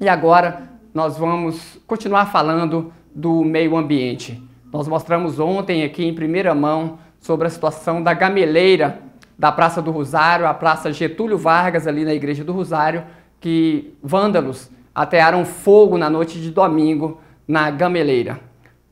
E agora nós vamos continuar falando do meio ambiente. Nós mostramos ontem aqui em primeira mão sobre a situação da gameleira da Praça do Rosário, a Praça Getúlio Vargas, ali na Igreja do Rosário, que vândalos atearam fogo na noite de domingo na gameleira.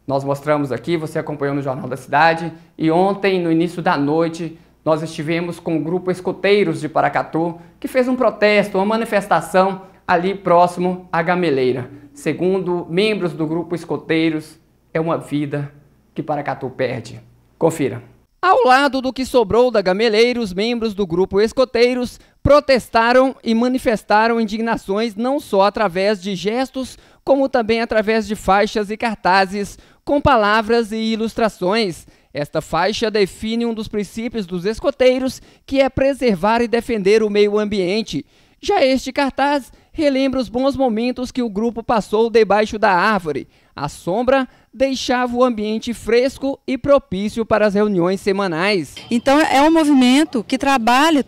Nós mostramos aqui, você acompanhou no Jornal da Cidade, e ontem, no início da noite, nós estivemos com o grupo Escoteiros de Paracatu, que fez um protesto, uma manifestação ali próximo à gameleira. Segundo membros do grupo Escoteiros, é uma vida que Paracatu perde. Confira. Ao lado do que sobrou da gameleira, os membros do grupo Escoteiros protestaram e manifestaram indignações não só através de gestos, como também através de faixas e cartazes com palavras e ilustrações. Esta faixa define um dos princípios dos escoteiros, que é preservar e defender o meio ambiente. Já este cartaz relembra os bons momentos que o grupo passou debaixo da árvore. A sombra deixava o ambiente fresco e propício para as reuniões semanais. Então é um movimento que trabalha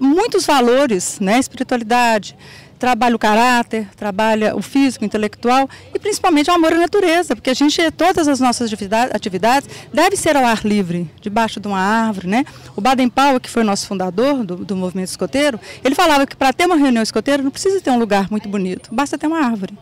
muitos valores, né? Espiritualidade, trabalha o caráter, trabalha o físico, o intelectual e principalmente o amor à natureza, porque a gente, todas as nossas atividades devem ser ao ar livre, debaixo de uma árvore, né? O Baden Powell, que foi nosso fundador do, do movimento escoteiro, ele falava que para ter uma reunião escoteira não precisa ter um lugar muito bonito, basta ter uma árvore.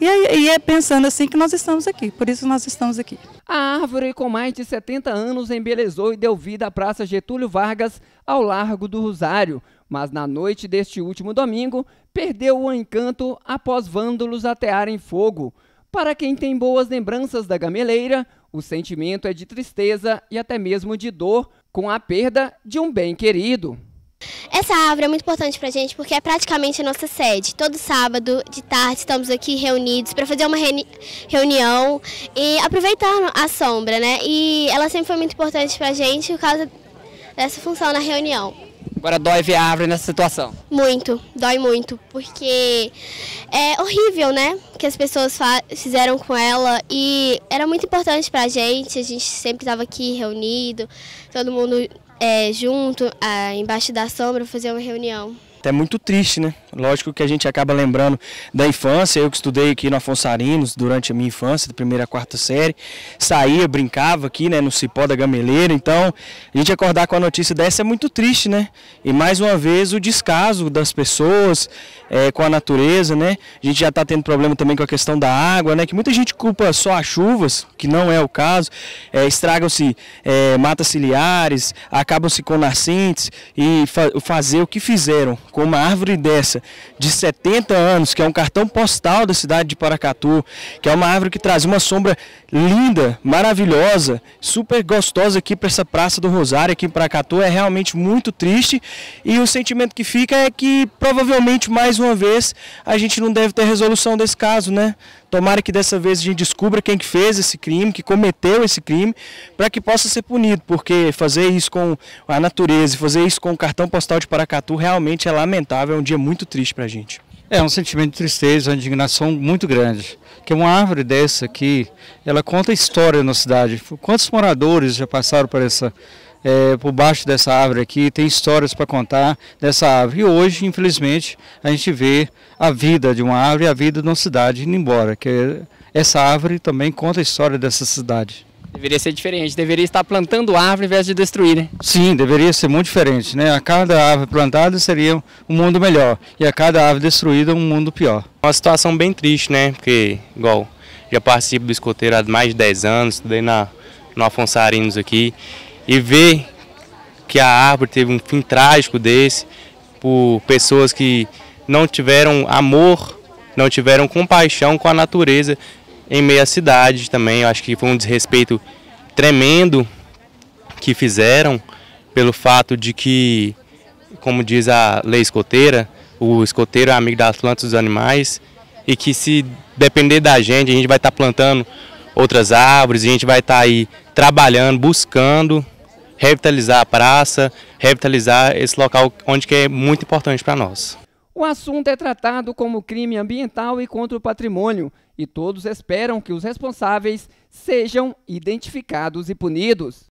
E é, pensando assim que nós estamos aqui, por isso nós estamos aqui. A árvore com mais de 70 anos embelezou e deu vida à Praça Getúlio Vargas ao Largo do Rosário, mas na noite deste último domingo perdeu o encanto após vândalos atearem fogo. Para quem tem boas lembranças da gameleira, o sentimento é de tristeza e até mesmo de dor com a perda de um bem querido. Essa árvore é muito importante para a gente porque é praticamente a nossa sede. Todo sábado de tarde estamos aqui reunidos para fazer uma reuni reunião e aproveitando a sombra, né? E ela sempre foi muito importante para a gente por causa dessa função na reunião. Agora dói ver a árvore nessa situação? Muito, dói muito, porque é horrível, né? Que as pessoas fizeram com ela e era muito importante para a gente, a gente sempre estava aqui reunido, todo mundo é, junto, ah, embaixo da sombra, fazer uma reunião. É muito triste, né? Lógico que a gente acaba lembrando da infância. Eu que estudei aqui no Afonso Arinos durante a minha infância, da primeira a quarta série, saía, brincava aqui, né, no cipó da gameleira. Então, a gente acordar com a notícia dessa é muito triste, né? E mais uma vez o descaso das pessoas é, com a natureza, né? A gente já está tendo problema também com a questão da água, né? Que muita gente culpa só as chuvas, que não é o caso. É, Estragam-se é, matas ciliares, acabam-se com nascentes e fa fazer o que fizeram com uma árvore dessa de 70 anos, que é um cartão postal da cidade de Paracatu, que é uma árvore que traz uma sombra linda, maravilhosa, super gostosa aqui para essa Praça do Rosário, aqui em Paracatu, é realmente muito triste. E o sentimento que fica é que provavelmente mais uma vez a gente não deve ter resolução desse caso, né? Tomara que dessa vez a gente descubra quem que fez esse crime, que cometeu esse crime, para que possa ser punido, porque fazer isso com a natureza, fazer isso com o cartão postal de Paracatu realmente é lamentável, é um dia muito triste para a gente. É um sentimento de tristeza, uma indignação muito grande. Que uma árvore dessa aqui, ela conta história na cidade. Quantos moradores já passaram por essa é, por baixo dessa árvore aqui, tem histórias para contar dessa árvore. E hoje, infelizmente, a gente vê a vida de uma árvore e a vida de uma cidade indo embora, que essa árvore também conta a história dessa cidade. Deveria ser diferente, deveria estar plantando árvore ao invés de destruir, né? Sim, deveria ser muito diferente, né? A cada árvore plantada seria um mundo melhor e a cada árvore destruída um mundo pior. Uma situação bem triste, né? Porque, igual, já participo do escoteiro há mais de 10 anos, estudei na, no Afonso Arinos aqui e ver que a árvore teve um fim trágico desse, por pessoas que não tiveram amor, não tiveram compaixão com a natureza em meio à cidade também. Eu acho que foi um desrespeito tremendo que fizeram pelo fato de que, como diz a lei escoteira, o escoteiro é amigo das plantas dos animais e que se depender da gente, a gente vai estar plantando outras árvores, a gente vai estar aí trabalhando, buscando revitalizar a praça, revitalizar esse local onde que é muito importante para nós. O assunto é tratado como crime ambiental e contra o patrimônio, e todos esperam que os responsáveis sejam identificados e punidos.